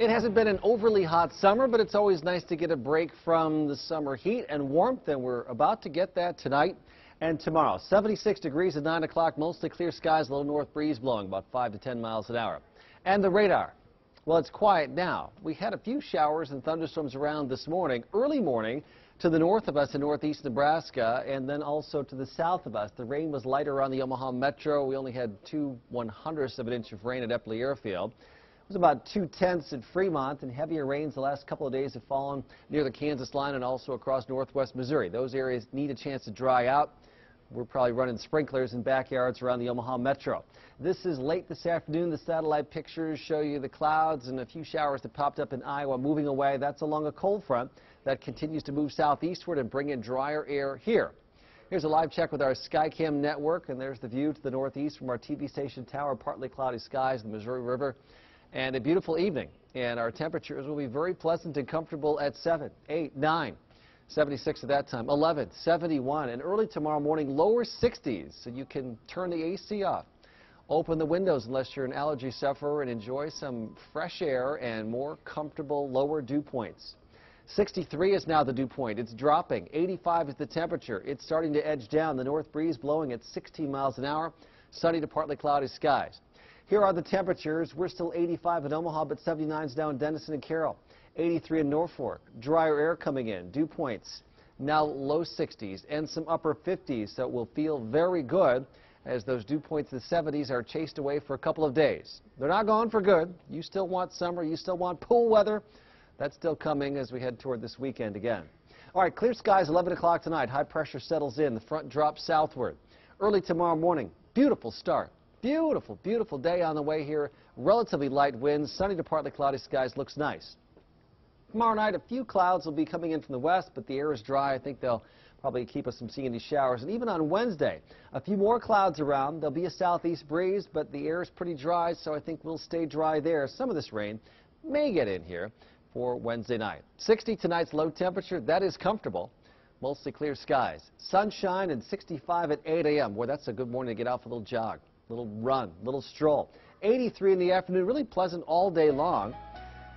It hasn't been an overly hot summer, but it's always nice to get a break from the summer heat and warmth, and we're about to get that tonight and tomorrow. 76 degrees at 9 o'clock, mostly clear skies, a little north breeze blowing about 5 to 10 miles an hour. And the radar. Well, it's quiet now. We had a few showers and thunderstorms around this morning, early morning, to the north of us in northeast Nebraska, and then also to the south of us. The rain was lighter on the Omaha metro. We only had two one hundredths of an inch of rain at Eppley Airfield was about two-tenths at Fremont, and heavier rains the last couple of days have fallen near the Kansas line and also across northwest Missouri. Those areas need a chance to dry out. We're probably running sprinklers in backyards around the Omaha metro. This is late this afternoon. The satellite pictures show you the clouds and a few showers that popped up in Iowa moving away. That's along a cold front that continues to move southeastward and bring in drier air here. Here's a live check with our Skycam network, and there's the view to the northeast from our TV station tower. Partly cloudy skies, the Missouri River and a beautiful evening. And our temperatures will be very pleasant and comfortable at 7, 8, 9, 76 at that time, 11, 71, and early tomorrow morning, lower 60s, so you can turn the AC off. Open the windows unless you're an allergy sufferer and enjoy some fresh air and more comfortable lower dew points. 63 is now the dew point. It's dropping. 85 is the temperature. It's starting to edge down. The north breeze blowing at 16 miles an hour. Sunny to partly cloudy skies. Here are the temperatures. We're still 85 in Omaha, but 79's down in Denison and Carroll. 83 in Norfolk. Drier air coming in. Dew points now low 60s and some upper 50s, so it will feel very good as those dew points in the 70s are chased away for a couple of days. They're not gone for good. You still want summer. You still want pool weather. That's still coming as we head toward this weekend again. All right, clear skies 11 o'clock tonight. High pressure settles in. The front drops southward. Early tomorrow morning, beautiful start. Beautiful, beautiful day on the way here. Relatively light winds, sunny to partly cloudy skies. Looks nice. Tomorrow night, a few clouds will be coming in from the west, but the air is dry. I think they'll probably keep us from seeing any showers. And even on Wednesday, a few more clouds around. There'll be a southeast breeze, but the air is pretty dry, so I think we'll stay dry there. Some of this rain may get in here for Wednesday night. 60 tonight's low temperature. That is comfortable. Mostly clear skies. Sunshine and 65 at 8 a.m. Boy, that's a good morning to get out for a little jog little run, little stroll. 83 in the afternoon, really pleasant all day long.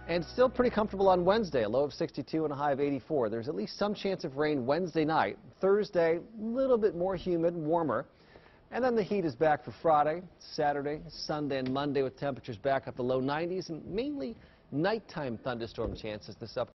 And still pretty comfortable on Wednesday, a low of 62 and a high of 84. There's at least some chance of rain Wednesday night. Thursday, a little bit more humid, warmer. And then the heat is back for Friday, Saturday, Sunday, and Monday with temperatures back up to low 90s and mainly nighttime thunderstorm chances this up.